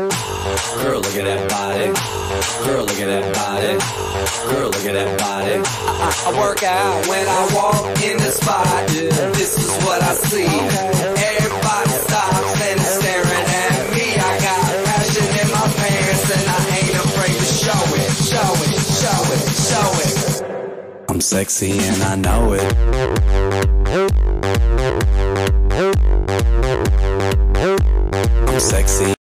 Girl, look at that body. Girl, look at that body. Girl, look at that body. I, I work out when I walk in the spot. This is what I see. Everybody stops and is staring at me. I got passion in my pants and I ain't afraid to show it, show it, show it, show it. I'm sexy and I know it. I'm sexy.